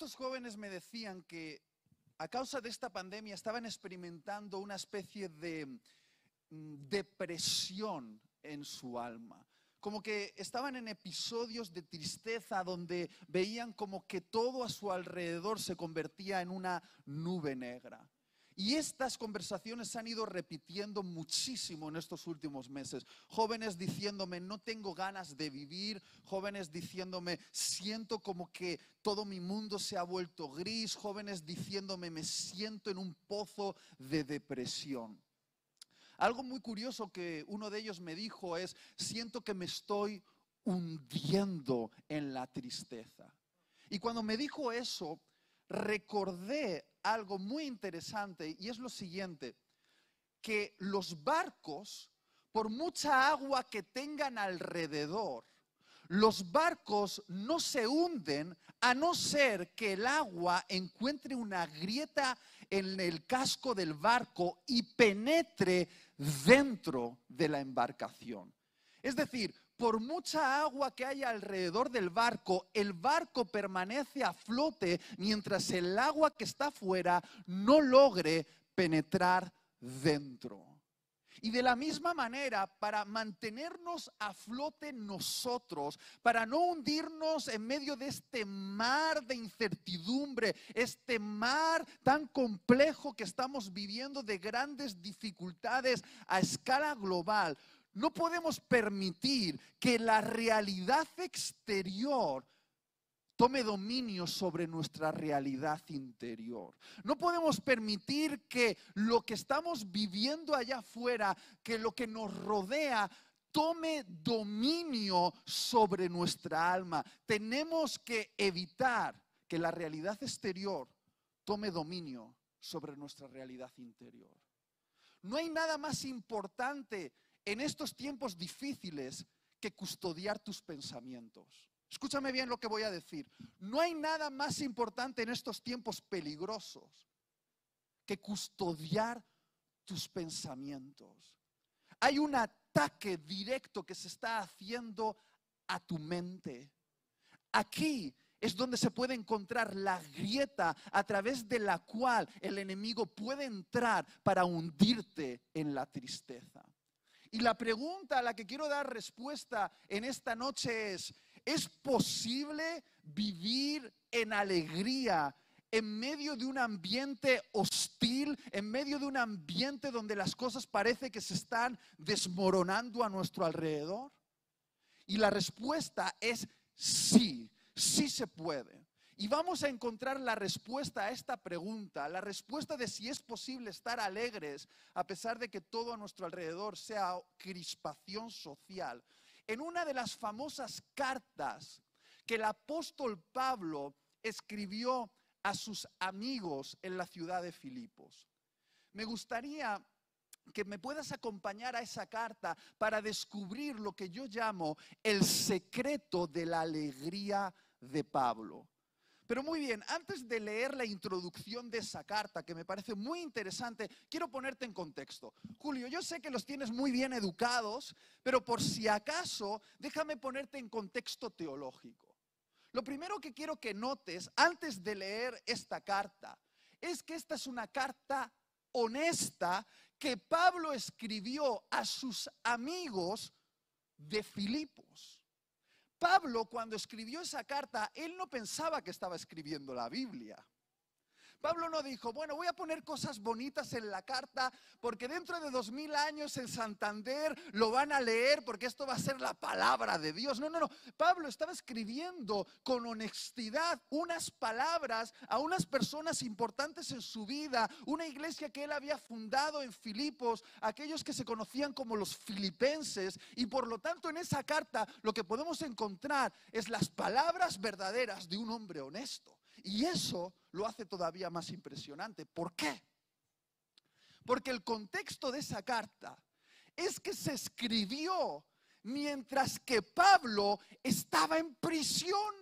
estos jóvenes me decían que a causa de esta pandemia estaban experimentando una especie de mm, depresión en su alma. Como que estaban en episodios de tristeza donde veían como que todo a su alrededor se convertía en una nube negra. Y estas conversaciones se han ido repitiendo muchísimo en estos últimos meses. Jóvenes diciéndome, no tengo ganas de vivir. Jóvenes diciéndome, siento como que todo mi mundo se ha vuelto gris. Jóvenes diciéndome, me siento en un pozo de depresión. Algo muy curioso que uno de ellos me dijo es, siento que me estoy hundiendo en la tristeza. Y cuando me dijo eso, recordé algo muy interesante y es lo siguiente, que los barcos, por mucha agua que tengan alrededor, los barcos no se hunden a no ser que el agua encuentre una grieta en el casco del barco y penetre dentro de la embarcación. Es decir, por mucha agua que haya alrededor del barco, el barco permanece a flote mientras el agua que está afuera no logre penetrar dentro. Y de la misma manera, para mantenernos a flote nosotros, para no hundirnos en medio de este mar de incertidumbre, este mar tan complejo que estamos viviendo de grandes dificultades a escala global, no podemos permitir que la realidad exterior tome dominio sobre nuestra realidad interior. No podemos permitir que lo que estamos viviendo allá afuera, que lo que nos rodea, tome dominio sobre nuestra alma. Tenemos que evitar que la realidad exterior tome dominio sobre nuestra realidad interior. No hay nada más importante en estos tiempos difíciles que custodiar tus pensamientos. Escúchame bien lo que voy a decir. No hay nada más importante en estos tiempos peligrosos que custodiar tus pensamientos. Hay un ataque directo que se está haciendo a tu mente. Aquí es donde se puede encontrar la grieta a través de la cual el enemigo puede entrar para hundirte en la tristeza. Y la pregunta a la que quiero dar respuesta en esta noche es, ¿es posible vivir en alegría en medio de un ambiente hostil, en medio de un ambiente donde las cosas parece que se están desmoronando a nuestro alrededor? Y la respuesta es sí, sí se puede. Y vamos a encontrar la respuesta a esta pregunta, la respuesta de si es posible estar alegres a pesar de que todo a nuestro alrededor sea crispación social, en una de las famosas cartas que el apóstol Pablo escribió a sus amigos en la ciudad de Filipos. Me gustaría que me puedas acompañar a esa carta para descubrir lo que yo llamo el secreto de la alegría de Pablo. Pero muy bien, antes de leer la introducción de esa carta, que me parece muy interesante, quiero ponerte en contexto. Julio, yo sé que los tienes muy bien educados, pero por si acaso, déjame ponerte en contexto teológico. Lo primero que quiero que notes antes de leer esta carta es que esta es una carta honesta que Pablo escribió a sus amigos de Filipos. Pablo cuando escribió esa carta, él no pensaba que estaba escribiendo la Biblia. Pablo no dijo, bueno, voy a poner cosas bonitas en la carta porque dentro de dos mil años en Santander lo van a leer porque esto va a ser la palabra de Dios. No, no, no. Pablo estaba escribiendo con honestidad unas palabras a unas personas importantes en su vida, una iglesia que él había fundado en Filipos, aquellos que se conocían como los filipenses y por lo tanto en esa carta lo que podemos encontrar es las palabras verdaderas de un hombre honesto. Y eso lo hace todavía más impresionante. ¿Por qué? Porque el contexto de esa carta es que se escribió mientras que Pablo estaba en prisión.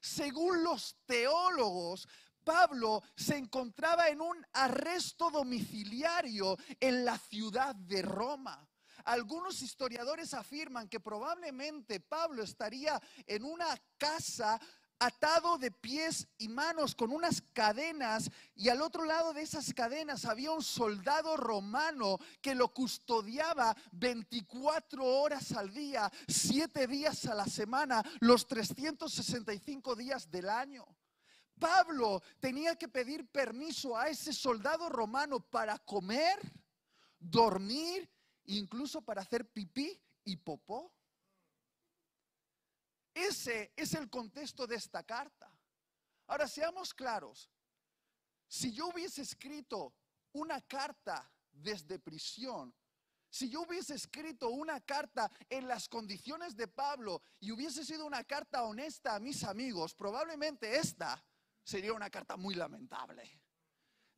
Según los teólogos, Pablo se encontraba en un arresto domiciliario en la ciudad de Roma. Algunos historiadores afirman que probablemente Pablo estaría en una casa atado de pies y manos con unas cadenas y al otro lado de esas cadenas había un soldado romano que lo custodiaba 24 horas al día, 7 días a la semana, los 365 días del año. Pablo tenía que pedir permiso a ese soldado romano para comer, dormir, incluso para hacer pipí y popó. Ese es el contexto de esta carta. Ahora, seamos claros. Si yo hubiese escrito una carta desde prisión, si yo hubiese escrito una carta en las condiciones de Pablo y hubiese sido una carta honesta a mis amigos, probablemente esta sería una carta muy lamentable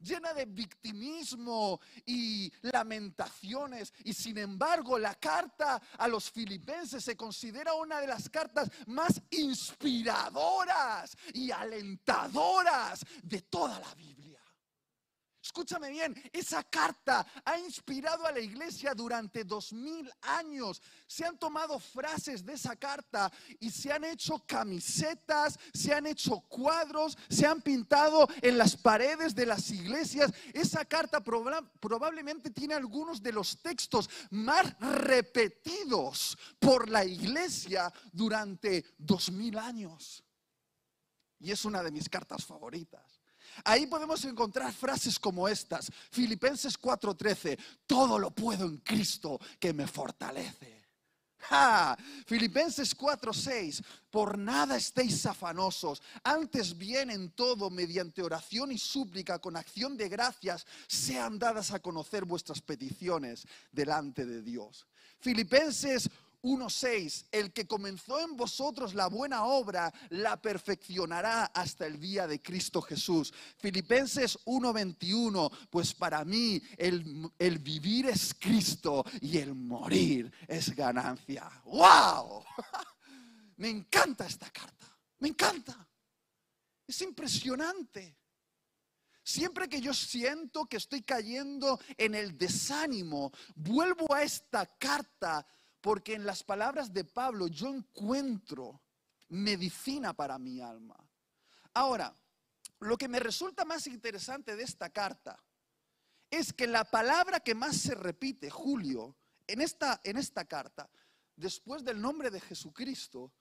llena de victimismo y lamentaciones. Y sin embargo, la carta a los filipenses se considera una de las cartas más inspiradoras y alentadoras de toda la Biblia. Escúchame bien, esa carta ha inspirado a la iglesia durante dos mil años. Se han tomado frases de esa carta y se han hecho camisetas, se han hecho cuadros, se han pintado en las paredes de las iglesias. Esa carta probablemente tiene algunos de los textos más repetidos por la iglesia durante dos mil años. Y es una de mis cartas favoritas. Ahí podemos encontrar frases como estas. Filipenses 4:13, todo lo puedo en Cristo que me fortalece. Ja, Filipenses 4:6, por nada estéis afanosos, antes bien en todo, mediante oración y súplica, con acción de gracias, sean dadas a conocer vuestras peticiones delante de Dios. Filipenses 1.6, el que comenzó en vosotros la buena obra, la perfeccionará hasta el día de Cristo Jesús. Filipenses 1.21, pues para mí el, el, vivir es Cristo y el morir es ganancia. ¡Wow! Me encanta esta carta, me encanta. Es impresionante. Siempre que yo siento que estoy cayendo en el desánimo, vuelvo a esta carta porque en las palabras de Pablo yo encuentro medicina para mi alma. Ahora, lo que me resulta más interesante de esta carta es que la palabra que más se repite, Julio, en esta, en esta carta, después del nombre de Jesucristo,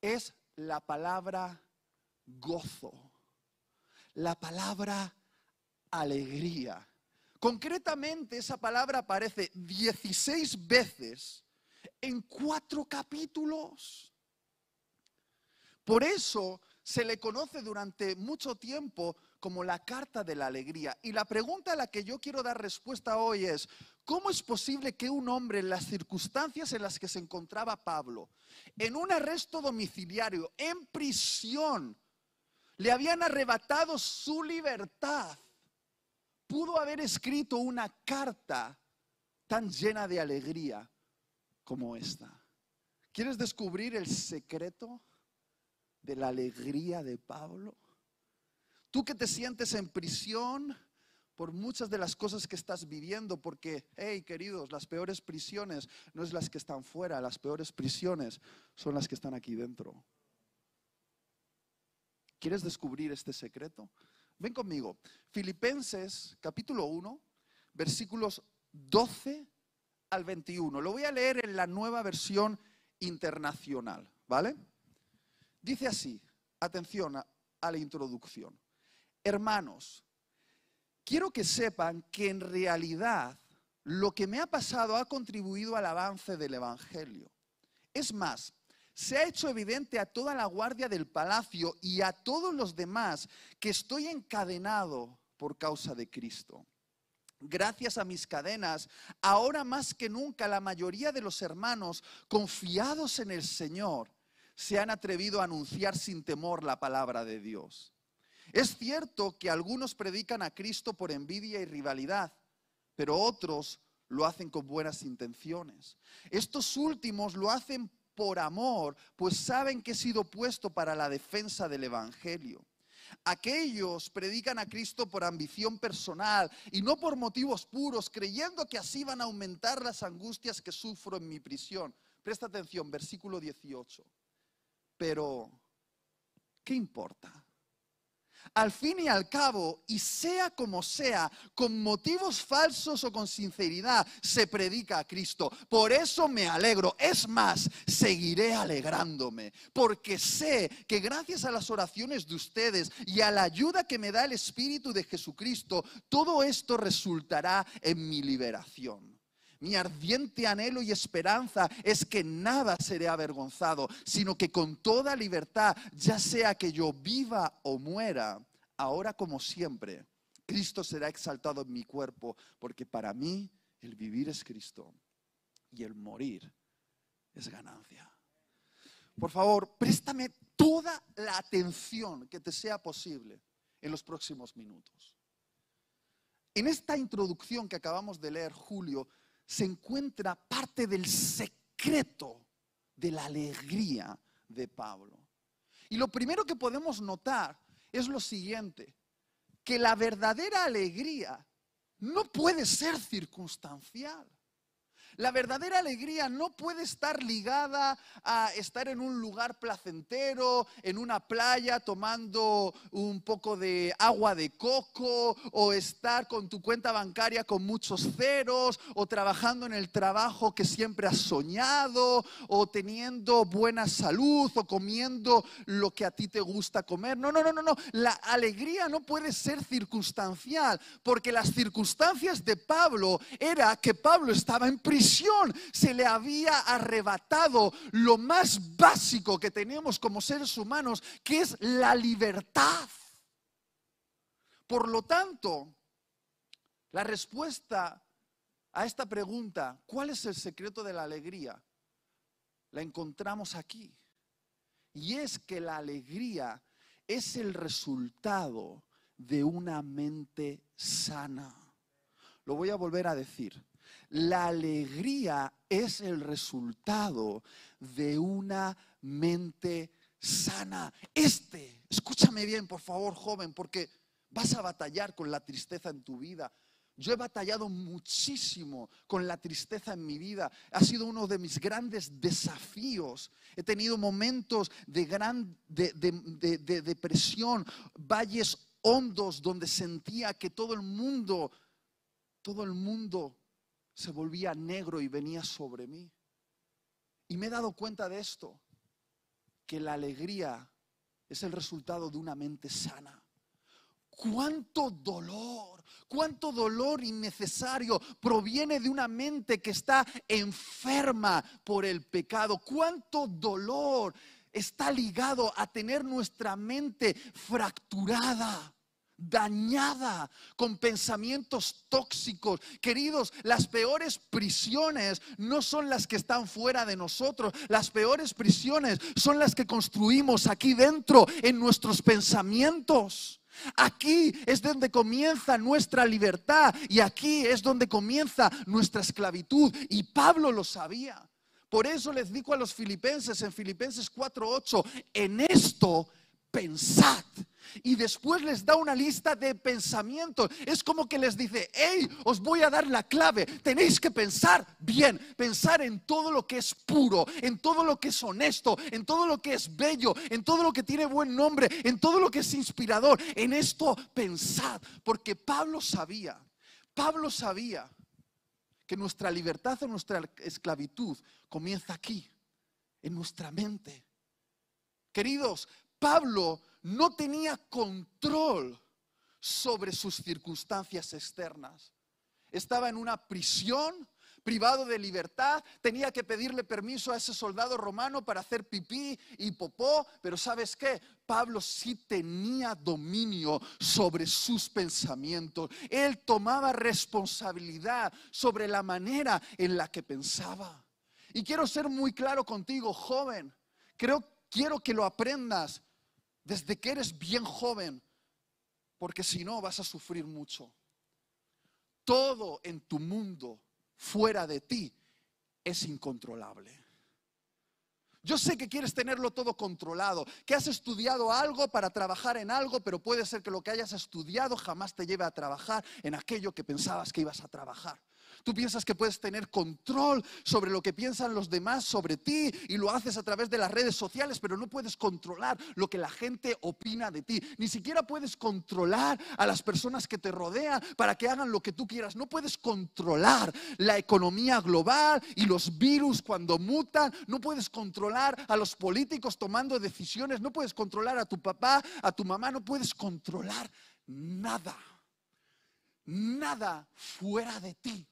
es la palabra gozo, la palabra alegría. Concretamente, esa palabra aparece 16 veces en cuatro capítulos. Por eso se le conoce durante mucho tiempo como la carta de la alegría. Y la pregunta a la que yo quiero dar respuesta hoy es, ¿cómo es posible que un hombre en las circunstancias en las que se encontraba Pablo, en un arresto domiciliario, en prisión, le habían arrebatado su libertad, pudo haber escrito una carta tan llena de alegría como esta. ¿Quieres descubrir el secreto de la alegría de Pablo? Tú que te sientes en prisión por muchas de las cosas que estás viviendo, porque, hey, queridos, las peores prisiones no es las que están fuera, las peores prisiones son las que están aquí dentro. ¿Quieres descubrir este secreto? Ven conmigo. Filipenses capítulo 1, versículos 12 al 21. Lo voy a leer en la nueva versión internacional, ¿vale? Dice así, atención a, a la introducción. Hermanos, quiero que sepan que en realidad lo que me ha pasado ha contribuido al avance del Evangelio. Es más, se ha hecho evidente a toda la guardia del palacio y a todos los demás que estoy encadenado por causa de Cristo. Gracias a mis cadenas, ahora más que nunca la mayoría de los hermanos, confiados en el Señor, se han atrevido a anunciar sin temor la palabra de Dios. Es cierto que algunos predican a Cristo por envidia y rivalidad, pero otros lo hacen con buenas intenciones. Estos últimos lo hacen por amor, pues saben que he sido puesto para la defensa del Evangelio. Aquellos predican a Cristo por ambición personal y no por motivos puros, creyendo que así van a aumentar las angustias que sufro en mi prisión. Presta atención, versículo 18. Pero ¿qué importa? Al fin y al cabo, y sea como sea, con motivos falsos o con sinceridad, se predica a Cristo. Por eso me alegro. Es más, seguiré alegrándome, porque sé que gracias a las oraciones de ustedes y a la ayuda que me da el Espíritu de Jesucristo, todo esto resultará en mi liberación. Mi ardiente anhelo y esperanza es que nada seré avergonzado, sino que con toda libertad, ya sea que yo viva o muera, ahora como siempre, Cristo será exaltado en mi cuerpo, porque para mí el vivir es Cristo y el morir es ganancia. Por favor, préstame toda la atención que te sea posible en los próximos minutos. En esta introducción que acabamos de leer, Julio, se encuentra parte del secreto de la alegría de Pablo. Y lo primero que podemos notar es lo siguiente, que la verdadera alegría no puede ser circunstancial. La verdadera alegría no puede estar ligada a estar en un lugar placentero, en una playa tomando un poco de agua de coco, o estar con tu cuenta bancaria con muchos ceros, o trabajando en el trabajo que siempre has soñado, o teniendo buena salud, o comiendo lo que a ti te gusta comer. No, no, no, no, no. La alegría no puede ser circunstancial, porque las circunstancias de Pablo era que Pablo estaba en prisión se le había arrebatado lo más básico que tenemos como seres humanos, que es la libertad. Por lo tanto, la respuesta a esta pregunta, ¿cuál es el secreto de la alegría? La encontramos aquí. Y es que la alegría es el resultado de una mente sana. Lo voy a volver a decir. La alegría es el resultado de una mente sana. Este, escúchame bien, por favor, joven, porque vas a batallar con la tristeza en tu vida. Yo he batallado muchísimo con la tristeza en mi vida. Ha sido uno de mis grandes desafíos. He tenido momentos de gran de, de depresión, valles hondos donde sentía que todo el mundo, todo el mundo se volvía negro y venía sobre mí. Y me he dado cuenta de esto, que la alegría es el resultado de una mente sana. ¿Cuánto dolor, cuánto dolor innecesario proviene de una mente que está enferma por el pecado? ¿Cuánto dolor está ligado a tener nuestra mente fracturada? Dañada con pensamientos tóxicos. Queridos, las peores prisiones no son las que están fuera de nosotros. Las peores prisiones son las que construimos aquí dentro en nuestros pensamientos. Aquí es donde comienza nuestra libertad y aquí es donde comienza nuestra esclavitud. Y Pablo lo sabía. Por eso les digo a los filipenses en Filipenses 4:8, en esto pensad y después les da una lista de pensamientos. Es como que les dice, hey, os voy a dar la clave. Tenéis que pensar bien, pensar en todo lo que es puro, en todo lo que es honesto, en todo lo que es bello, en todo lo que tiene buen nombre, en todo lo que es inspirador. En esto pensad, porque Pablo sabía, Pablo sabía que nuestra libertad o nuestra esclavitud comienza aquí, en nuestra mente. Queridos, Pablo no tenía control sobre sus circunstancias externas. Estaba en una prisión, privado de libertad, tenía que pedirle permiso a ese soldado romano para hacer pipí y popó, pero ¿sabes qué? Pablo sí tenía dominio sobre sus pensamientos. Él tomaba responsabilidad sobre la manera en la que pensaba. Y quiero ser muy claro contigo, joven. Creo, quiero que lo aprendas desde que eres bien joven, porque si no vas a sufrir mucho. Todo en tu mundo fuera de ti es incontrolable. Yo sé que quieres tenerlo todo controlado, que has estudiado algo para trabajar en algo, pero puede ser que lo que hayas estudiado jamás te lleve a trabajar en aquello que pensabas que ibas a trabajar. Tú piensas que puedes tener control sobre lo que piensan los demás sobre ti y lo haces a través de las redes sociales, pero no puedes controlar lo que la gente opina de ti. Ni siquiera puedes controlar a las personas que te rodean para que hagan lo que tú quieras. No puedes controlar la economía global y los virus cuando mutan. No puedes controlar a los políticos tomando decisiones. No puedes controlar a tu papá, a tu mamá. No puedes controlar nada. Nada fuera de ti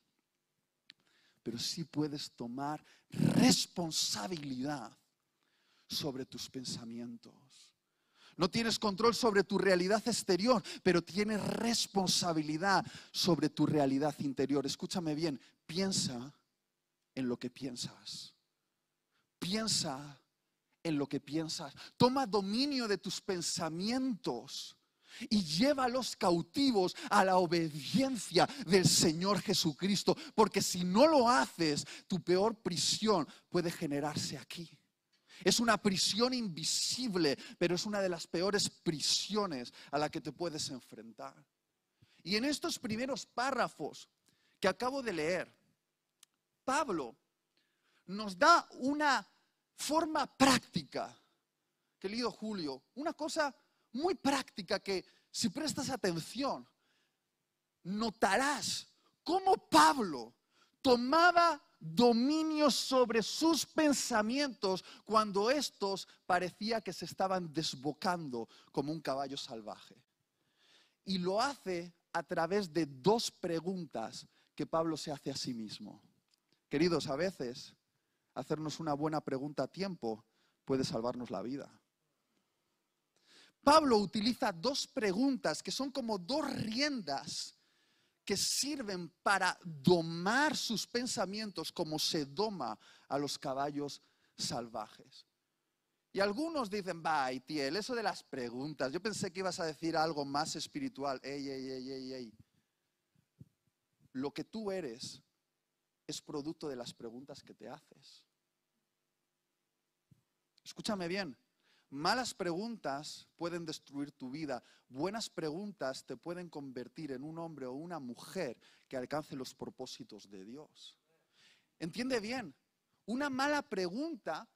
pero sí puedes tomar responsabilidad sobre tus pensamientos. No tienes control sobre tu realidad exterior, pero tienes responsabilidad sobre tu realidad interior. Escúchame bien, piensa en lo que piensas. Piensa en lo que piensas. Toma dominio de tus pensamientos y llévalos cautivos a la obediencia del Señor Jesucristo, porque si no lo haces, tu peor prisión puede generarse aquí. Es una prisión invisible, pero es una de las peores prisiones a la que te puedes enfrentar. Y en estos primeros párrafos que acabo de leer, Pablo nos da una forma práctica, querido Julio, una cosa muy práctica que si prestas atención, notarás cómo Pablo tomaba dominio sobre sus pensamientos cuando estos parecía que se estaban desbocando como un caballo salvaje. Y lo hace a través de dos preguntas que Pablo se hace a sí mismo. Queridos, a veces hacernos una buena pregunta a tiempo puede salvarnos la vida. Pablo utiliza dos preguntas que son como dos riendas que sirven para domar sus pensamientos como se doma a los caballos salvajes. Y algunos dicen, va, Itiel, eso de las preguntas, yo pensé que ibas a decir algo más espiritual. Ey, ey, ey, ey, ey. Lo que tú eres es producto de las preguntas que te haces. Escúchame bien, Malas preguntas pueden destruir tu vida. Buenas preguntas te pueden convertir en un hombre o una mujer que alcance los propósitos de Dios. Entiende bien, una mala pregunta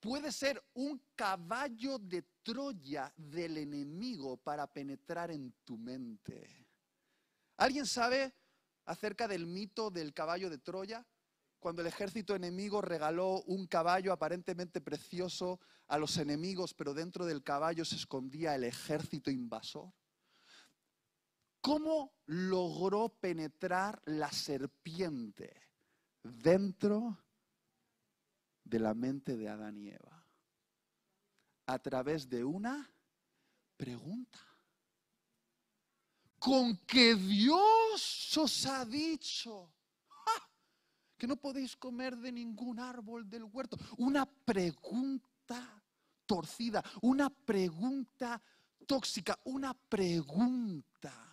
puede ser un caballo de Troya del enemigo para penetrar en tu mente. ¿Alguien sabe acerca del mito del caballo de Troya? Cuando el ejército enemigo regaló un caballo aparentemente precioso a los enemigos, pero dentro del caballo se escondía el ejército invasor? ¿Cómo logró penetrar la serpiente dentro de la mente de Adán y Eva? A través de una pregunta. Con que Dios os ha dicho que no podéis comer de ningún árbol del huerto. Una pregunta torcida, una pregunta tóxica, una pregunta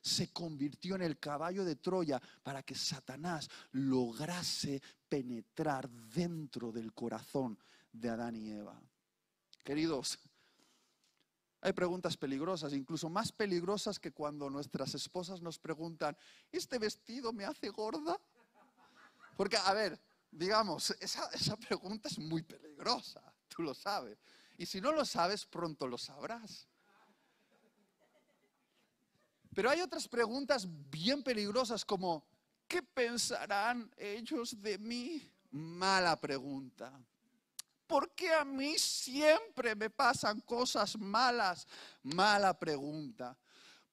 se convirtió en el caballo de Troya para que Satanás lograse penetrar dentro del corazón de Adán y Eva. Queridos, hay preguntas peligrosas, incluso más peligrosas que cuando nuestras esposas nos preguntan, ¿este vestido me hace gorda? Porque, a ver, digamos, esa, pregunta es muy peligrosa, tú lo sabes. Y si no lo sabes, pronto lo sabrás. Pero hay otras preguntas bien peligrosas como, ¿qué pensarán ellos de mí? Mala pregunta. ¿Por qué a mí siempre me pasan cosas malas? Mala pregunta.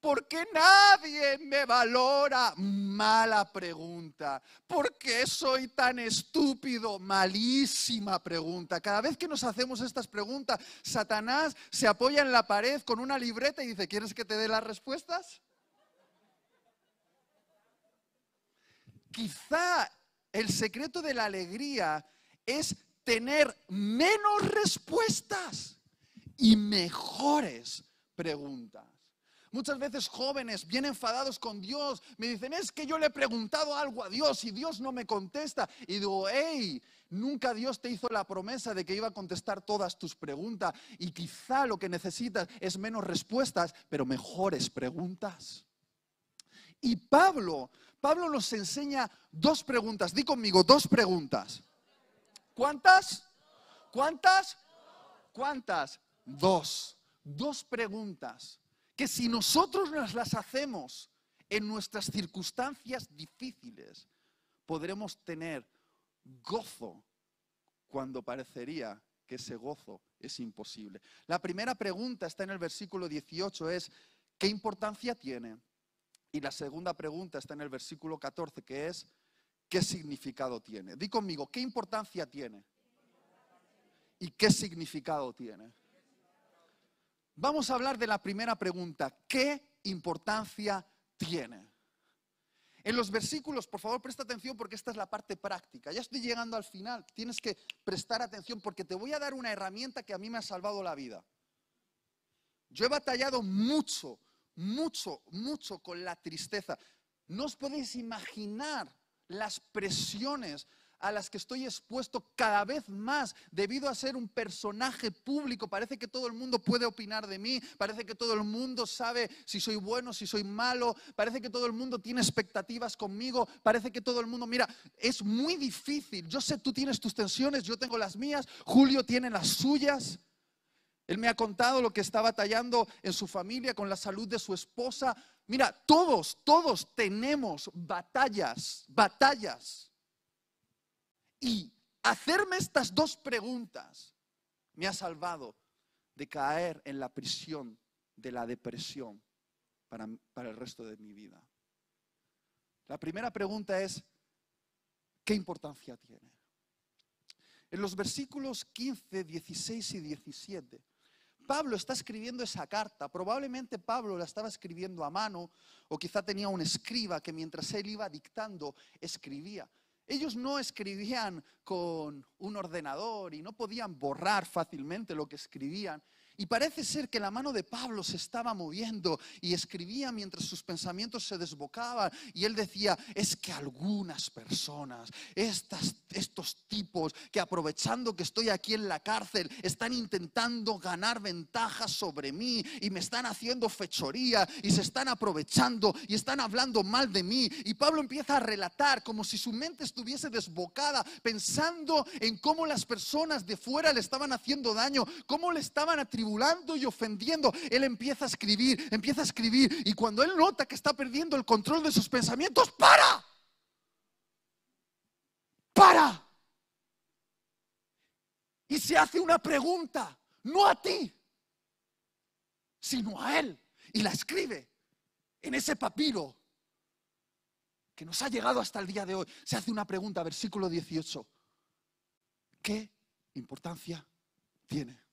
¿Por qué nadie me valora? Mala pregunta. ¿Por qué soy tan estúpido? Malísima pregunta. Cada vez que nos hacemos estas preguntas, Satanás se apoya en la pared con una libreta y dice, ¿quieres que te dé las respuestas? Quizá el secreto de la alegría es tener menos respuestas y mejores preguntas. Muchas veces jóvenes bien enfadados con Dios me dicen, es que yo le he preguntado algo a Dios y Dios no me contesta. Y digo, hey, nunca Dios te hizo la promesa de que iba a contestar todas tus preguntas y quizá lo que necesitas es menos respuestas, pero mejores preguntas. Y Pablo, Pablo nos enseña dos preguntas. Di conmigo, dos preguntas. ¿Cuántas? ¿Cuántas? ¿Cuántas? Dos. Dos preguntas que si nosotros nos las hacemos en nuestras circunstancias difíciles, podremos tener gozo cuando parecería que ese gozo es imposible. La primera pregunta está en el versículo 18, es, ¿qué importancia tiene? Y la segunda pregunta está en el versículo 14, que es, ¿qué significado tiene? Di conmigo, ¿qué importancia tiene? ¿Y qué significado tiene? Vamos a hablar de la primera pregunta, ¿qué importancia tiene? En los versículos, por favor, presta atención porque esta es la parte práctica. Ya estoy llegando al final. Tienes que prestar atención porque te voy a dar una herramienta que a mí me ha salvado la vida. Yo he batallado mucho, mucho, mucho con la tristeza. No os podéis imaginar las presiones a las que estoy expuesto cada vez más debido a ser un personaje público. Parece que todo el mundo puede opinar de mí, parece que todo el mundo sabe si soy bueno, si soy malo, parece que todo el mundo tiene expectativas conmigo, parece que todo el mundo, mira, es muy difícil. Yo sé, tú tienes tus tensiones, yo tengo las mías, Julio tiene las suyas. Él me ha contado lo que está batallando en su familia con la salud de su esposa. Mira, todos, todos tenemos batallas, batallas. Y hacerme estas dos preguntas me ha salvado de caer en la prisión de la depresión para, el resto de mi vida. La primera pregunta es, ¿qué importancia tiene? En los versículos 15, 16 y 17, Pablo está escribiendo esa carta. Probablemente Pablo la estaba escribiendo a mano o quizá tenía un escriba que mientras él iba dictando escribía. Ellos no escribían con un ordenador y no podían borrar fácilmente lo que escribían. Y parece ser que la mano de Pablo se estaba moviendo y escribía mientras sus pensamientos se desbocaban. Y él decía, es que algunas personas, estas, estos tipos que aprovechando que estoy aquí en la cárcel, están intentando ganar ventajas sobre mí y me están haciendo fechoría y se están aprovechando y están hablando mal de mí. Y Pablo empieza a relatar como si su mente estuviese desbocada, pensando en cómo las personas de fuera le estaban haciendo daño, cómo le estaban atribuyendo y ofendiendo, él empieza a escribir, empieza a escribir. Y cuando él nota que está perdiendo el control de sus pensamientos, para. Para. Y se hace una pregunta, no a ti, sino a él. Y la escribe en ese papiro que nos ha llegado hasta el día de hoy. Se hace una pregunta, versículo 18. ¿Qué importancia tiene?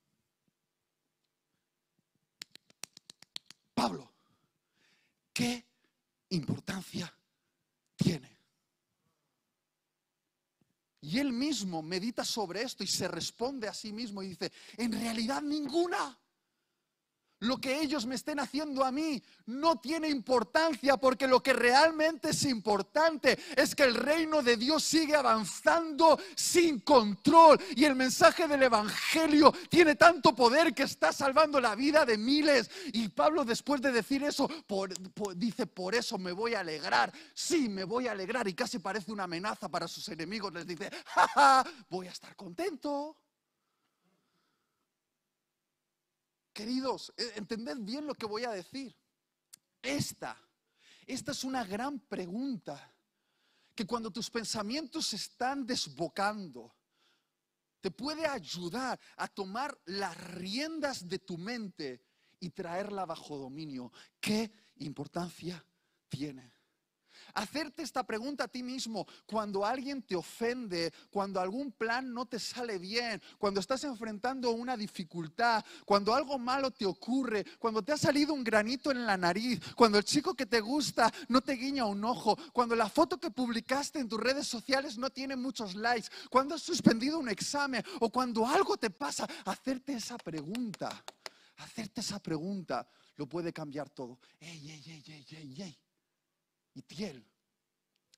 Pablo, ¿qué importancia tiene? Y él mismo medita sobre esto y se responde a sí mismo y dice, en realidad ninguna lo que ellos me estén haciendo a mí no tiene importancia porque lo que realmente es importante es que el reino de Dios sigue avanzando sin control y el mensaje del Evangelio tiene tanto poder que está salvando la vida de miles. Y Pablo después de decir eso dice, por eso me voy a alegrar. Sí, me voy a alegrar y casi parece una amenaza para sus enemigos. Les dice, jaja, voy a estar contento. Queridos, eh, entended bien lo que voy a decir. Esta, esta es una gran pregunta que cuando tus pensamientos se están desbocando, te puede ayudar a tomar las riendas de tu mente y traerla bajo dominio. ¿Qué importancia tiene? Hacerte esta pregunta a ti mismo cuando alguien te ofende, cuando algún plan no te sale bien, cuando estás enfrentando una dificultad, cuando algo malo te ocurre, cuando te ha salido un granito en la nariz, cuando el chico que te gusta no te guiña un ojo, cuando la foto que publicaste en tus redes sociales no tiene muchos likes, cuando has suspendido un examen o cuando algo te pasa, hacerte esa pregunta, hacerte esa pregunta lo puede cambiar todo. Ey, ey, ey, ey, ey. Y Tiel,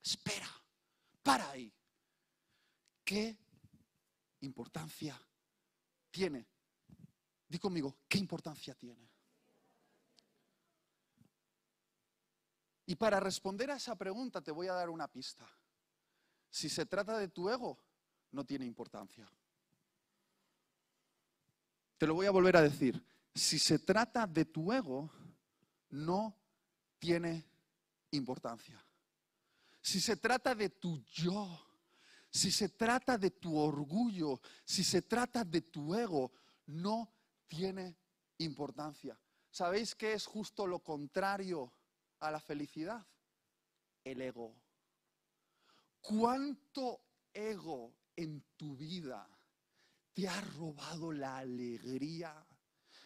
espera, para ahí. ¿Qué importancia tiene? Di conmigo, ¿qué importancia tiene? Y para responder a esa pregunta te voy a dar una pista. Si se trata de tu ego, no tiene importancia. Te lo voy a volver a decir. Si se trata de tu ego, no tiene importancia. Si se trata de tu yo, si se trata de tu orgullo, si se trata de tu ego, no tiene importancia. ¿Sabéis qué es justo lo contrario a la felicidad? El ego. ¿Cuánto ego en tu vida te ha robado la alegría?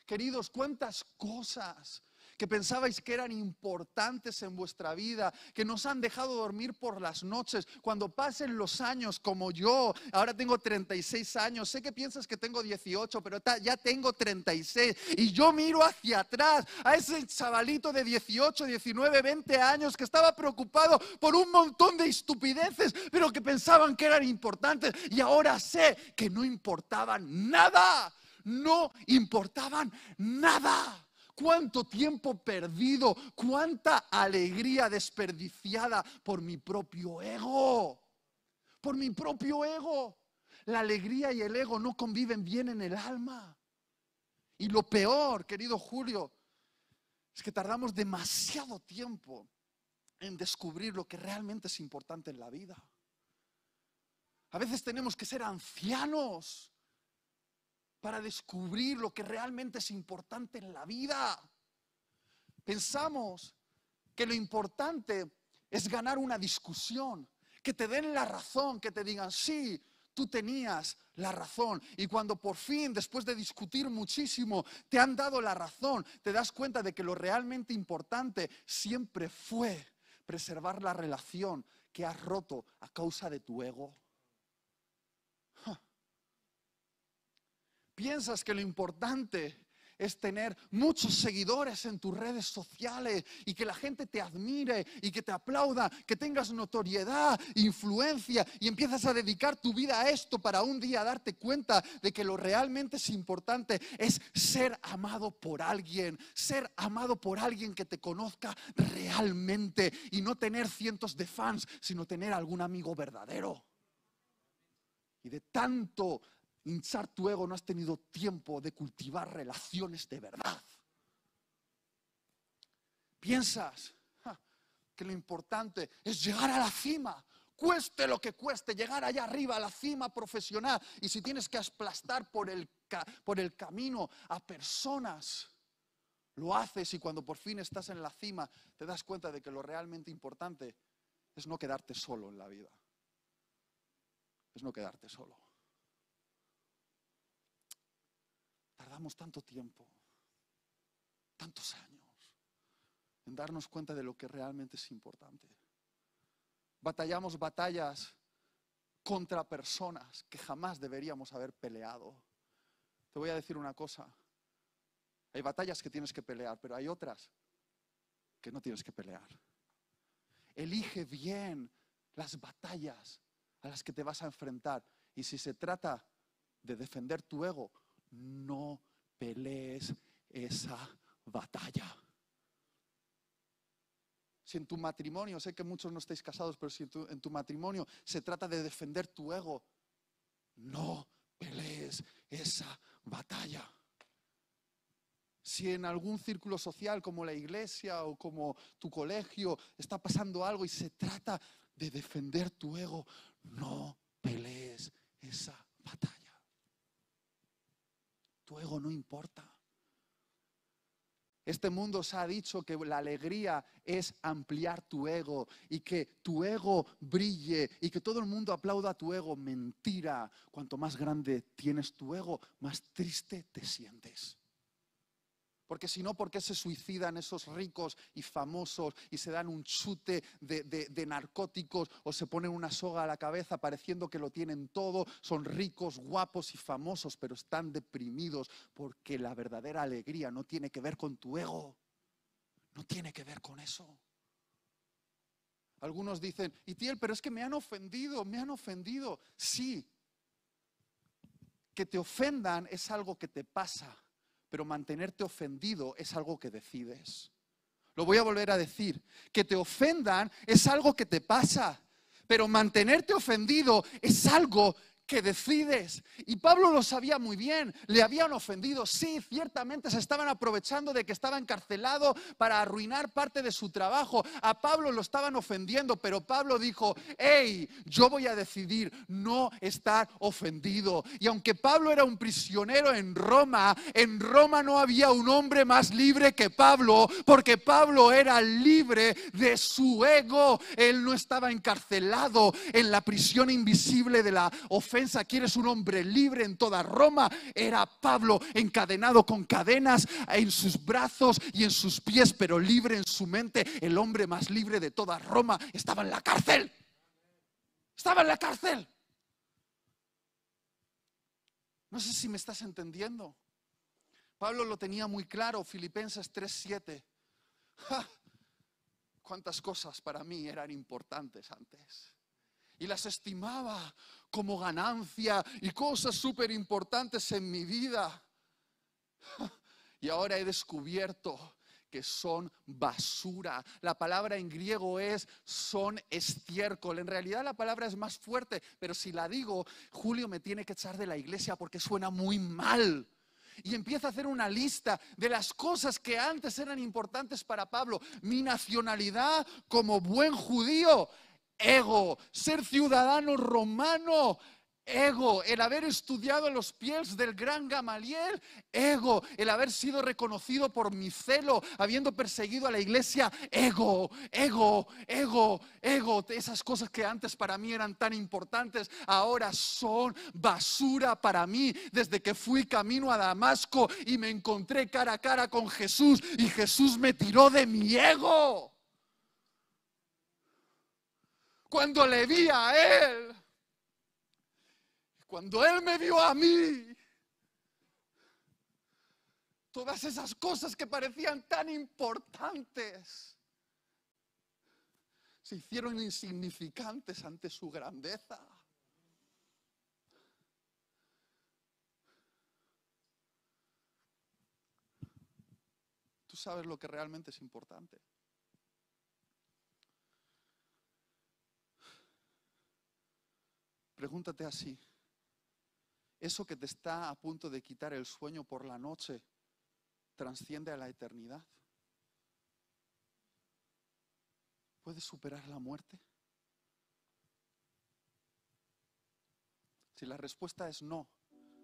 Queridos, ¿cuántas cosas que pensabais que eran importantes en vuestra vida, que nos han dejado dormir por las noches, cuando pasen los años como yo, ahora tengo 36 años, sé que piensas que tengo 18, pero ya tengo 36 y yo miro hacia atrás a ese chavalito de 18, 19, 20 años que estaba preocupado por un montón de estupideces, pero que pensaban que eran importantes y ahora sé que no importaban nada, no importaban nada cuánto tiempo perdido, cuánta alegría desperdiciada por mi propio ego, por mi propio ego. La alegría y el ego no conviven bien en el alma. Y lo peor, querido Julio, es que tardamos demasiado tiempo en descubrir lo que realmente es importante en la vida. A veces tenemos que ser ancianos para descubrir lo que realmente es importante en la vida. Pensamos que lo importante es ganar una discusión, que te den la razón, que te digan, sí, tú tenías la razón. Y cuando por fin, después de discutir muchísimo, te han dado la razón, te das cuenta de que lo realmente importante siempre fue preservar la relación que has roto a causa de tu ego. Piensas que lo importante es tener muchos seguidores en tus redes sociales y que la gente te admire y que te aplauda, que tengas notoriedad, influencia y empiezas a dedicar tu vida a esto para un día darte cuenta de que lo realmente es importante es ser amado por alguien, ser amado por alguien que te conozca realmente y no tener cientos de fans, sino tener algún amigo verdadero. Y de tanto hinchar tu ego, no has tenido tiempo de cultivar relaciones de verdad. Piensas que lo importante es llegar a la cima, cueste lo que cueste, llegar allá arriba a la cima profesional. Y si tienes que aplastar por el, por el camino a personas, lo haces y cuando por fin estás en la cima te das cuenta de que lo realmente importante es no quedarte solo en la vida. Es no quedarte solo. Tardamos tanto tiempo, tantos años, en darnos cuenta de lo que realmente es importante. Batallamos batallas contra personas que jamás deberíamos haber peleado. Te voy a decir una cosa. Hay batallas que tienes que pelear, pero hay otras que no tienes que pelear. Elige bien las batallas a las que te vas a enfrentar. Y si se trata de defender tu ego, no pelees esa batalla. Si en tu matrimonio, sé que muchos no estáis casados, pero si en tu, matrimonio se trata de defender tu ego, no pelees esa batalla. Si en algún círculo social como la iglesia o como tu colegio está pasando algo y se trata de defender tu ego, no pelees esa batalla. Tu ego no importa. Este mundo se ha dicho que la alegría es ampliar tu ego y que tu ego brille y que todo el mundo aplauda tu ego. Mentira. Cuanto más grande tienes tu ego, más triste te sientes. Porque si no, ¿por qué se suicidan esos ricos y famosos y se dan un chute de, narcóticos o se ponen una soga a la cabeza pareciendo que lo tienen todo? Son ricos, guapos y famosos, pero están deprimidos porque la verdadera alegría no tiene que ver con tu ego. No tiene que ver con eso. Algunos dicen, y Tiel, pero es que me han ofendido, me han ofendido. Sí, que te ofendan es algo que te pasa pero mantenerte ofendido es algo que decides. Lo voy a volver a decir. Que te ofendan es algo que te pasa, pero mantenerte ofendido es algo que decides. Y Pablo lo sabía muy bien, le habían ofendido, sí, ciertamente se estaban aprovechando de que estaba encarcelado para arruinar parte de su trabajo. A Pablo lo estaban ofendiendo, pero Pablo dijo, hey, yo voy a decidir no estar ofendido. Y aunque Pablo era un prisionero en Roma, en Roma no había un hombre más libre que Pablo, porque Pablo era libre de su ego. Él no estaba encarcelado en la prisión invisible de la ofensa que eres un hombre libre en toda Roma. Era Pablo encadenado con cadenas en sus brazos y en sus pies, pero libre en su mente. El hombre más libre de toda Roma estaba en la cárcel. Estaba en la cárcel. No sé si me estás entendiendo. Pablo lo tenía muy claro, Filipenses 3:7. Cuántas cosas para mí eran importantes antes y las estimaba como ganancia y cosas súper importantes en mi vida. Y ahora he descubierto que son basura. La palabra en griego es son estiércol. En realidad la palabra es más fuerte, pero si la digo, Julio me tiene que echar de la iglesia porque suena muy mal. Y empieza a hacer una lista de las cosas que antes eran importantes para Pablo. Mi nacionalidad como buen judío ego, ser ciudadano romano, ego, el haber estudiado los pies del gran Gamaliel, ego, el haber sido reconocido por mi celo, habiendo perseguido a la iglesia, ego, ego, ego, ego, esas cosas que antes para mí eran tan importantes, ahora son basura para mí, desde que fui camino a Damasco y me encontré cara a cara con Jesús y Jesús me tiró de mi ego cuando le vi a Él, cuando Él me vio a mí, todas esas cosas que parecían tan importantes se hicieron insignificantes ante su grandeza. Tú sabes lo que realmente es importante. Pregúntate así, ¿eso que te está a punto de quitar el sueño por la noche trasciende a la eternidad? ¿Puedes superar la muerte? Si la respuesta es no,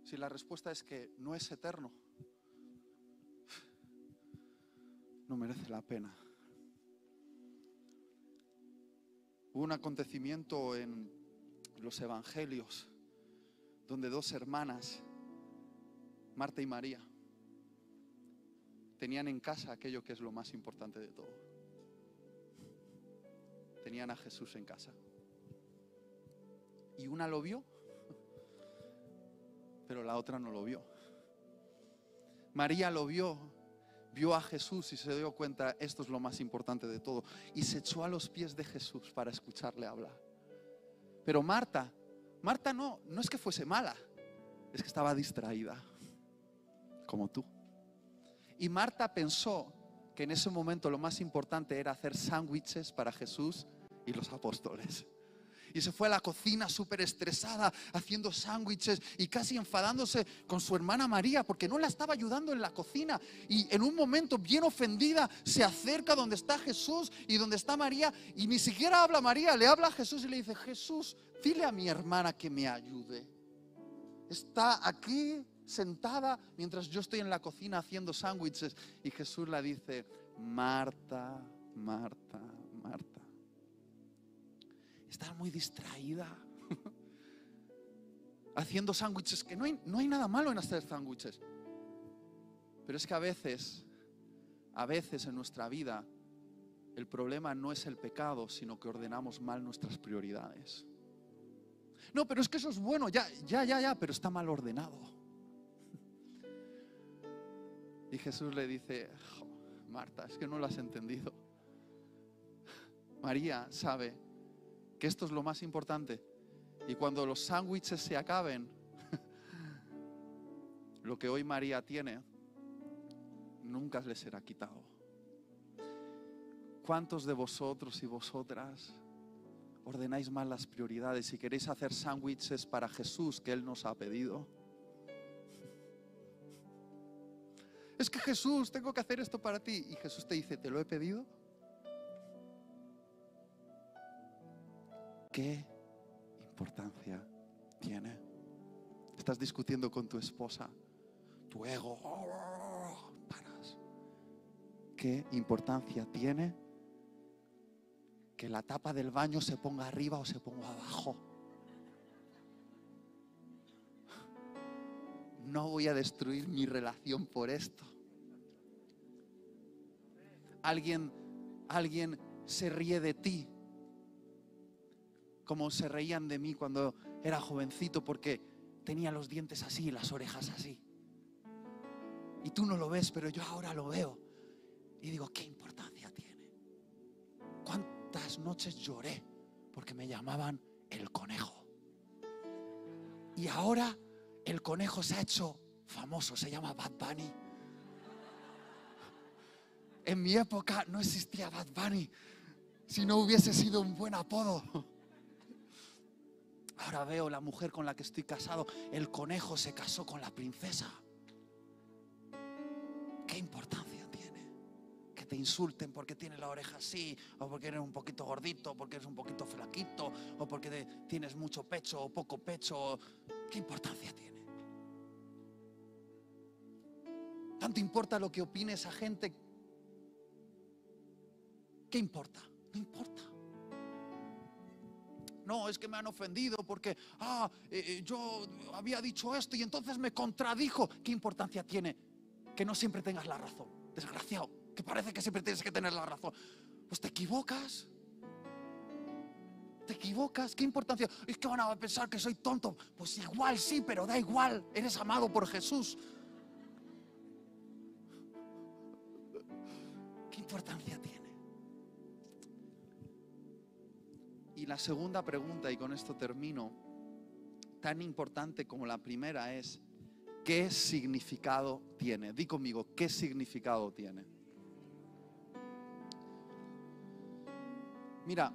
si la respuesta es que no es eterno, no merece la pena. Hubo un acontecimiento en los evangelios, donde dos hermanas, Marta y María, tenían en casa aquello que es lo más importante de todo. Tenían a Jesús en casa. Y una lo vio, pero la otra no lo vio. María lo vio, vio a Jesús y se dio cuenta, esto es lo más importante de todo. Y se echó a los pies de Jesús para escucharle hablar. Pero Marta, Marta no, no es que fuese mala, es que estaba distraída, como tú. Y Marta pensó que en ese momento lo más importante era hacer sándwiches para Jesús y los apóstoles y se fue a la cocina súper estresada, haciendo sándwiches y casi enfadándose con su hermana María porque no la estaba ayudando en la cocina. Y en un momento, bien ofendida, se acerca donde está Jesús y donde está María y ni siquiera habla María, le habla a Jesús y le dice, Jesús, dile a mi hermana que me ayude. Está aquí sentada mientras yo estoy en la cocina haciendo sándwiches y Jesús la dice, Marta, Marta, estar muy distraída. Haciendo sándwiches, que no hay, no hay nada malo en hacer sándwiches. Pero es que a veces, a veces en nuestra vida, el problema no es el pecado, sino que ordenamos mal nuestras prioridades. No, pero es que eso es bueno, ya, ya, ya, ya, pero está mal ordenado. Y Jesús le dice, Marta, es que no lo has entendido. María sabe que esto es lo más importante. Y cuando los sándwiches se acaben, lo que hoy María tiene, nunca le será quitado. ¿Cuántos de vosotros y vosotras ordenáis mal las prioridades y queréis hacer sándwiches para Jesús que Él nos ha pedido? Es que Jesús, tengo que hacer esto para ti. Y Jesús te dice, ¿te lo he pedido? ¿Qué importancia tiene? Estás discutiendo con tu esposa, tu ego. ¿Qué importancia tiene que la tapa del baño se ponga arriba o se ponga abajo? No voy a destruir mi relación por esto. Alguien, alguien se ríe de ti como se reían de mí cuando era jovencito porque tenía los dientes así y las orejas así. Y tú no lo ves, pero yo ahora lo veo. Y digo, ¿qué importancia tiene? ¿Cuántas noches lloré porque me llamaban el conejo? Y ahora el conejo se ha hecho famoso, se llama Bad Bunny. En mi época no existía Bad Bunny, si no hubiese sido un buen apodo. Ahora veo la mujer con la que estoy casado, el conejo se casó con la princesa. ¿Qué importancia tiene? Que te insulten porque tienes la oreja así, o porque eres un poquito gordito, o porque eres un poquito flaquito, o porque tienes mucho pecho o poco pecho. ¿Qué importancia tiene? Tanto importa lo que opine esa gente. ¿Qué importa? No importa. No, es que me han ofendido porque, ah, eh, eh, yo había dicho esto y entonces me contradijo. ¿Qué importancia tiene que no siempre tengas la razón? Desgraciado, que parece que siempre tienes que tener la razón. Pues te equivocas. ¿Te equivocas? ¿Qué importancia? Es que van a pensar que soy tonto. Pues igual sí, pero da igual. Eres amado por Jesús. ¿Qué importancia Y la segunda pregunta, y con esto termino, tan importante como la primera es, ¿qué significado tiene? Di conmigo, ¿qué significado tiene? Mira,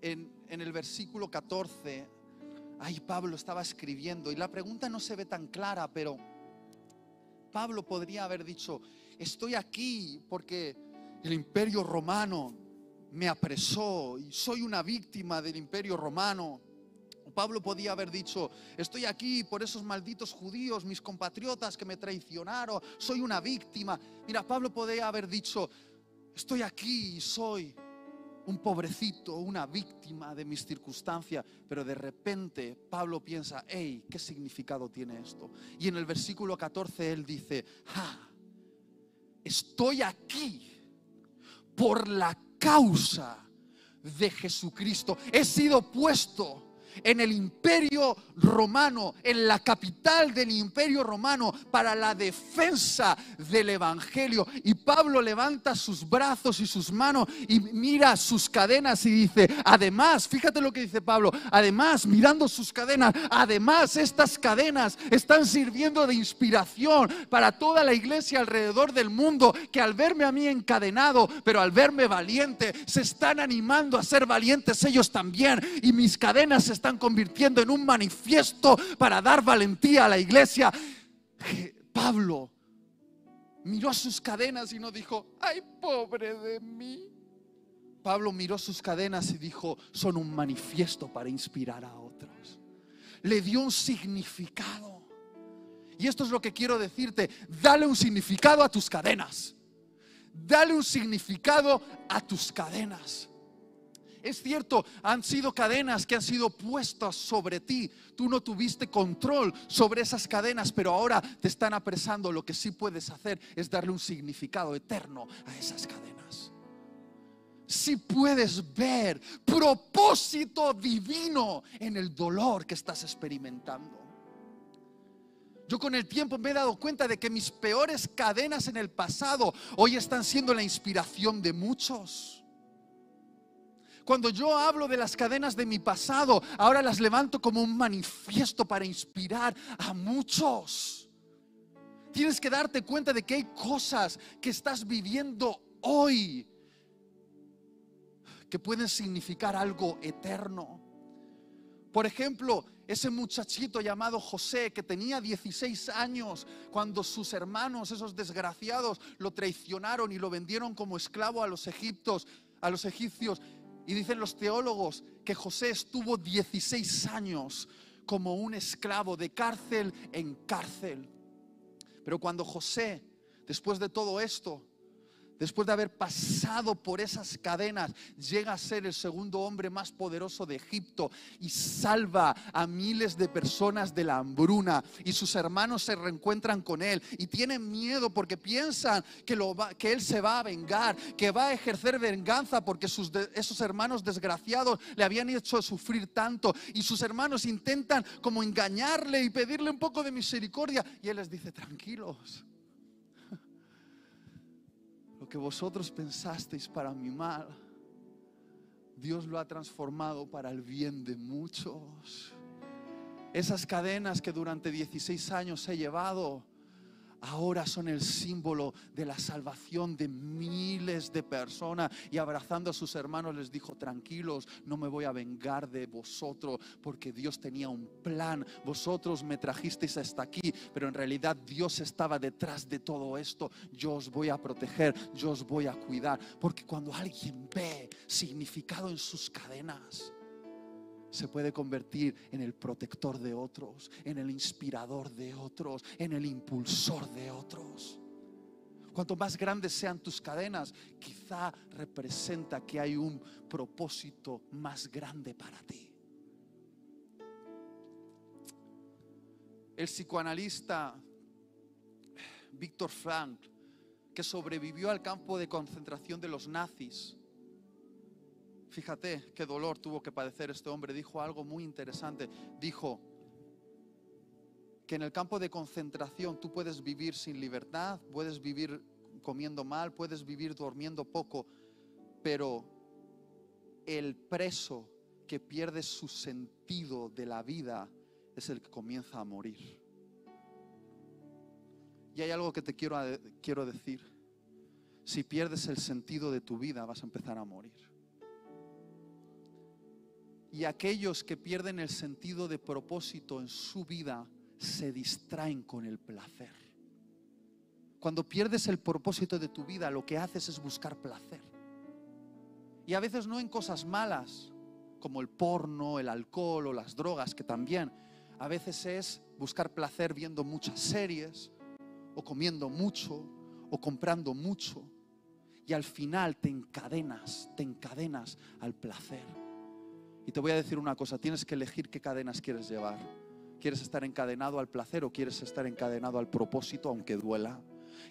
en, en, el versículo 14, ahí Pablo estaba escribiendo y la pregunta no se ve tan clara, pero Pablo podría haber dicho, estoy aquí porque el imperio romano me apresó y soy una víctima del imperio romano. Pablo podía haber dicho, estoy aquí por esos malditos judíos, mis compatriotas que me traicionaron, soy una víctima. Mira, Pablo podía haber dicho, estoy aquí y soy un pobrecito, una víctima de mis circunstancias, pero de repente Pablo piensa, hey, ¿qué significado tiene esto? Y en el versículo 14 él dice, estoy aquí por la causa de Jesucristo. He sido puesto en el imperio romano, en la capital del imperio romano, para la defensa del Evangelio. Y Pablo levanta sus brazos y sus manos y mira sus cadenas y dice, además, fíjate lo que dice Pablo, además, mirando sus cadenas, además estas cadenas están sirviendo de inspiración para toda la iglesia alrededor del mundo, que al verme a mí encadenado, pero al verme valiente, se están animando a ser valientes ellos también. Y mis cadenas se están convirtiendo en un manifiesto para dar valentía a la iglesia. Pablo miró sus cadenas y no dijo, ay, pobre de mí. Pablo miró sus cadenas y dijo, son un manifiesto para inspirar a otros. Le dio un significado. Y esto es lo que quiero decirte, dale un significado a tus cadenas. Dale un significado a tus cadenas. Es cierto, han sido cadenas que han sido puestas sobre ti. Tú no tuviste control sobre esas cadenas, pero ahora te están apresando. Lo que sí puedes hacer es darle un significado eterno a esas cadenas. Si puedes ver propósito divino en el dolor que estás experimentando. Yo con el tiempo me he dado cuenta de que mis peores cadenas en el pasado hoy están siendo la inspiración de muchos. Cuando yo hablo de las cadenas de mi pasado, ahora las levanto como un manifiesto para inspirar a muchos. Tienes que darte cuenta de que hay cosas que estás viviendo hoy que pueden significar algo eterno. Por ejemplo, ese muchachito llamado José que tenía 16 años cuando sus hermanos, esos desgraciados, lo traicionaron y lo vendieron como esclavo a los a los egipcios. Y dicen los teólogos que José estuvo 16 años como un esclavo de cárcel en cárcel. Pero cuando José, después de todo esto, después de haber pasado por esas cadenas, llega a ser el segundo hombre más poderoso de Egipto y salva a miles de personas de la hambruna. Y sus hermanos se reencuentran con él y tienen miedo porque piensan que, él se va a vengar, que va a ejercer venganza porque sus, esos hermanos desgraciados le habían hecho sufrir tanto. Y sus hermanos intentan como engañarle y pedirle un poco de misericordia. Y él les dice, tranquilos que vosotros pensasteis para mi mal, Dios lo ha transformado para el bien de muchos. Esas cadenas que durante 16 años he llevado, ahora son el símbolo de la salvación de miles de personas. Y abrazando a sus hermanos les dijo, tranquilos, no me voy a vengar de vosotros, porque Dios tenía un plan. Vosotros me trajisteis hasta aquí, pero en realidad Dios estaba detrás de todo esto. Yo os voy a proteger, yo os voy a cuidar, porque cuando alguien ve significado en sus cadenas, se puede convertir en el protector de otros, en el inspirador de otros, en el impulsor de otros. Cuanto más grandes sean tus cadenas, quizá representa que hay un propósito más grande para ti. El psicoanalista Víctor Frank, que sobrevivió al campo de concentración de los nazis, Fíjate qué dolor tuvo que padecer este hombre. Dijo algo muy interesante. Dijo que en el campo de concentración tú puedes vivir sin libertad, puedes vivir comiendo mal, puedes vivir durmiendo poco, pero el preso que pierde su sentido de la vida es el que comienza a morir. Y hay algo que te quiero, quiero decir. Si pierdes el sentido de tu vida, vas a empezar a morir y aquellos que pierden el sentido de propósito en su vida se distraen con el placer. Cuando pierdes el propósito de tu vida, lo que haces es buscar placer. Y a veces no en cosas malas, como el porno, el alcohol o las drogas, que también. A veces es buscar placer viendo muchas series, o comiendo mucho, o comprando mucho. Y al final te encadenas, te encadenas al placer. Y te voy a decir una cosa, tienes que elegir qué cadenas quieres llevar. ¿Quieres estar encadenado al placer o quieres estar encadenado al propósito aunque duela?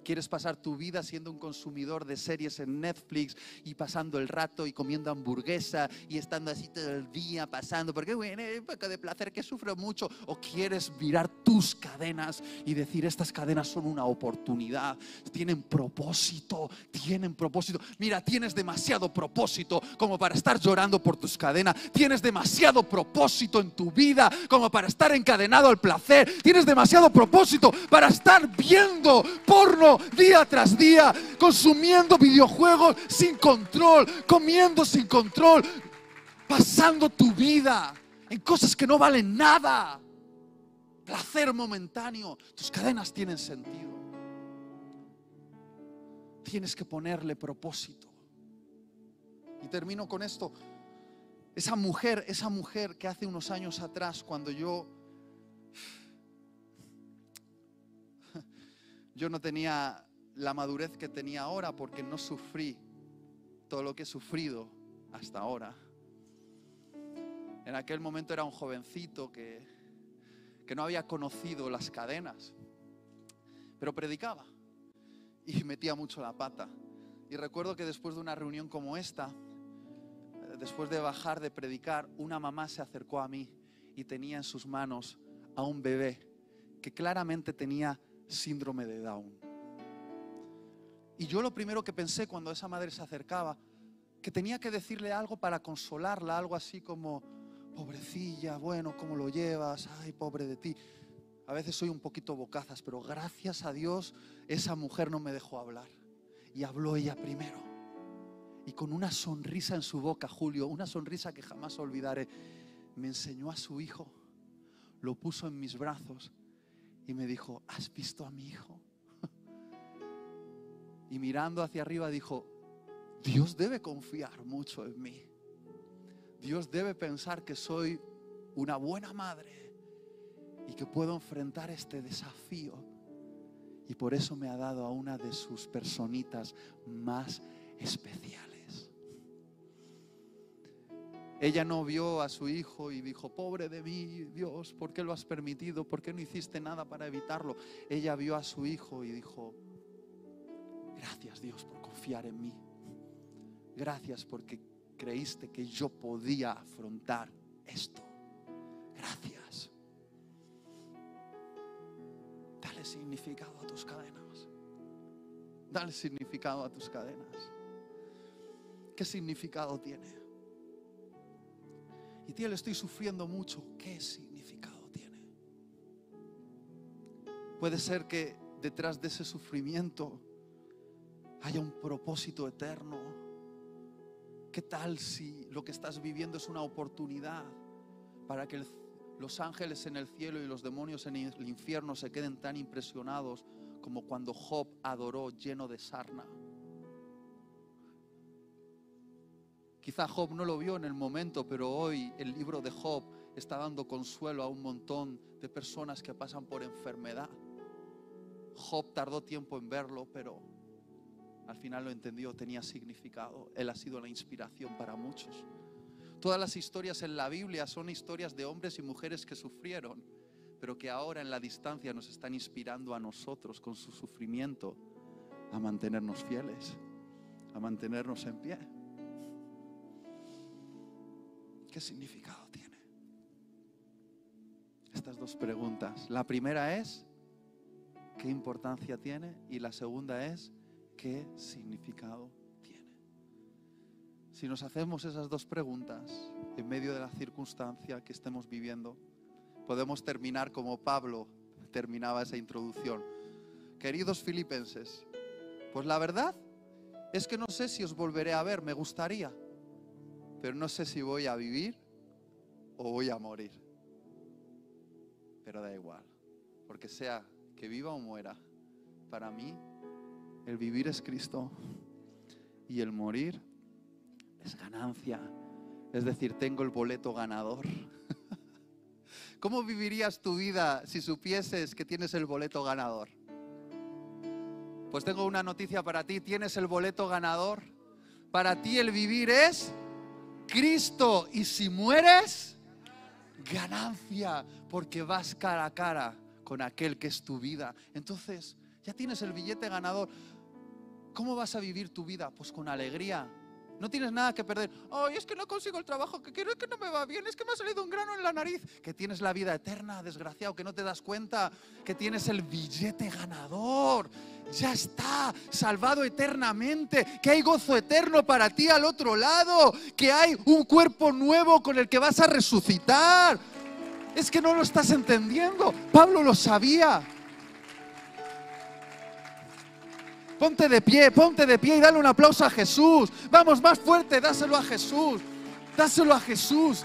Quieres pasar tu vida siendo un consumidor de series en Netflix y pasando el rato y comiendo hamburguesa y estando así todo el día pasando, porque bueno, un poco de placer que sufro mucho. O quieres mirar tus cadenas y decir, estas cadenas son una oportunidad, tienen propósito, tienen propósito. Mira, tienes demasiado propósito como para estar llorando por tus cadenas. Tienes demasiado propósito en tu vida como para estar encadenado al placer. Tienes demasiado propósito para estar viendo por día tras día, consumiendo videojuegos sin control, comiendo sin control, pasando tu vida en cosas que no valen nada. Placer momentáneo. Tus cadenas tienen sentido. Tienes que ponerle propósito. Y termino con esto. Esa mujer, esa mujer que hace unos años atrás, cuando yo yo no tenía la madurez que tenía ahora porque no sufrí todo lo que he sufrido hasta ahora. En aquel momento era un jovencito que, que no había conocido las cadenas, pero predicaba y metía mucho la pata. Y recuerdo que después de una reunión como esta, después de bajar de predicar, una mamá se acercó a mí y tenía en sus manos a un bebé que claramente tenía síndrome de Down. Y yo lo primero que pensé cuando esa madre se acercaba, que tenía que decirle algo para consolarla, algo así como, pobrecilla, bueno, ¿cómo lo llevas? Ay, pobre de ti. A veces soy un poquito bocazas, pero gracias a Dios esa mujer no me dejó hablar. Y habló ella primero. y con una sonrisa en su boca, Julio, una sonrisa que jamás olvidaré, me enseñó a su hijo, lo puso en mis brazos y me dijo, ¿has visto a mi hijo? Y mirando hacia arriba dijo, Dios debe confiar mucho en mí. Dios debe pensar que soy una buena madre y que puedo enfrentar este desafío. Y por eso me ha dado a una de sus personitas más especiales. Ella no vio a su hijo y dijo, pobre de mí, Dios, ¿por qué lo has permitido? ¿Por qué no hiciste nada para evitarlo? Ella vio a su hijo y dijo, Gracias Dios por confiar en mí. Gracias porque creíste que yo podía afrontar esto. Gracias. Dale significado a tus cadenas. Dale significado a tus cadenas. ¿Qué significado tiene? Y le estoy sufriendo mucho. ¿Qué significado tiene? Puede ser que detrás de ese sufrimiento haya un propósito eterno. ¿Qué tal si lo que estás viviendo es una oportunidad para que los ángeles en el cielo y los demonios en el infierno se queden tan impresionados como cuando Job adoró lleno de sarna? Quizá Job no lo vio en el momento, pero hoy el libro de Job está dando consuelo a un montón de personas que pasan por enfermedad. Job tardó tiempo en verlo, pero al final lo entendió, tenía significado. Él ha sido la inspiración para muchos. Todas las historias en la Biblia son historias de hombres y mujeres que sufrieron, pero que ahora en la distancia nos están inspirando a nosotros con su sufrimiento a mantenernos fieles, a mantenernos en pie. ¿Qué significado tiene? Estas dos preguntas. La primera es, ¿qué importancia tiene? Y la segunda es, ¿qué significado tiene? Si nos hacemos esas dos preguntas en medio de la circunstancia que estemos viviendo, podemos terminar como Pablo terminaba esa introducción. Queridos filipenses, pues la verdad es que no sé si os volveré a ver, me gustaría, pero no sé si voy a vivir o voy a morir. Pero da igual, porque sea que viva o muera, para mí el vivir es Cristo y el morir es ganancia. Es decir, tengo el boleto ganador. ¿Cómo vivirías tu vida si supieses que tienes el boleto ganador? Pues tengo una noticia para ti, tienes el boleto ganador. Para ti el vivir es Cristo y si mueres, ganancia, porque vas cara a cara con aquel que es tu vida. Entonces, ya tienes el billete ganador. ¿Cómo vas a vivir tu vida? Pues con alegría. No tienes nada que perder. Ay, es que no consigo el trabajo que quiero, es que no me va bien, es que me ha salido un grano en la nariz. Que tienes la vida eterna, desgraciado, que no te das cuenta que tienes el billete ganador. Ya está, salvado eternamente, que hay gozo eterno para ti al otro lado, que hay un cuerpo nuevo con el que vas a resucitar. Es que no lo estás entendiendo. Pablo lo sabía. Ponte de pie, ponte de pie y dale un aplauso a Jesús. Vamos, más fuerte, dáselo a Jesús. Dáselo a Jesús.